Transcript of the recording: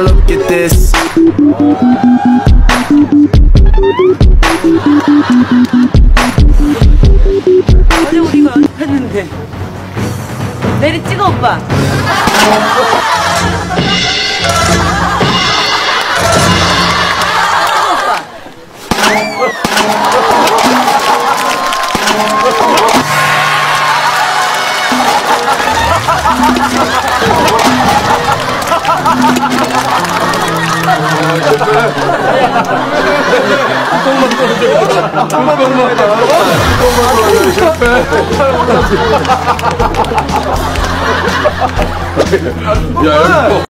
Now look at this. 어제 우리 이거 연습했는데. 내리 찍어, 오빠. 야, 여기